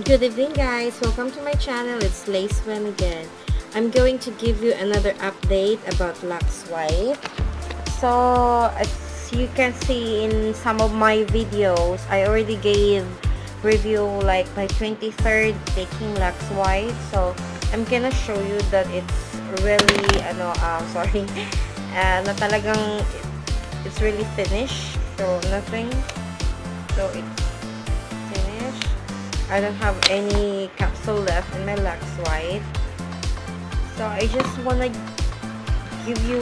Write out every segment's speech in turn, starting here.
Good evening guys, welcome to my channel, it's Lacewen again. I'm going to give you another update about Lux White. So, as you can see in some of my videos, I already gave review like my 23rd taking Lux White. So, I'm gonna show you that it's really, ano, uh, sorry, uh, na talagang it's really finished. So, nothing. So, it's I don't have any capsule left in my Luxxe White. So I just wanna give you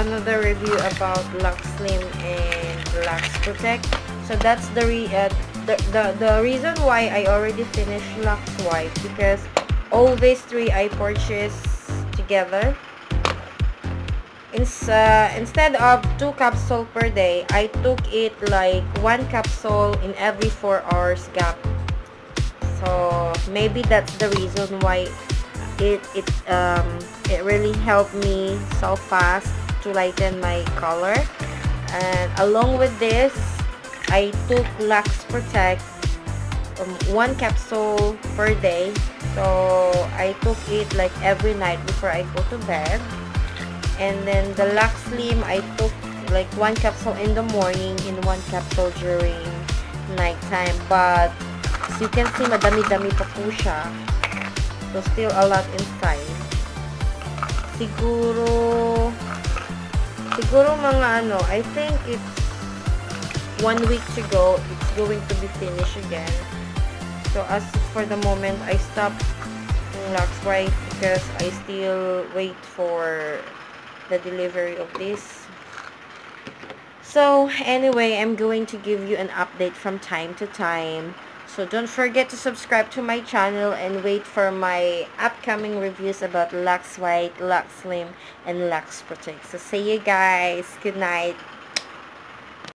another review about Luxxe Slim and Luxxe Protect. So that's the re uh, the, the the reason why I already finished Luxxe White because all these three I purchased together. In, uh, instead of two capsule per day, I took it like one capsule in every 4 hours gap so maybe that's the reason why it it um it really helped me so fast to lighten my color. And along with this I took Luxxe Protect um, one capsule per day. So I took it like every night before I go to bed. And then the Luxxe Slim I took like one capsule in the morning and one capsule during nighttime. But As you can see, madami-dami pa po siya. So, still a lot inside. Siguro, siguro mga ano, I think it's one week to go, it's going to be finished again. So, as for the moment, I stopped Lux White because I still wait for the delivery of this. So, anyway, I'm going to give you an update from time to time So don't forget to subscribe to my channel and wait for my upcoming reviews about Luxxe White, Luxxe Slim, and Luxxe Protect. So see you guys. Good night.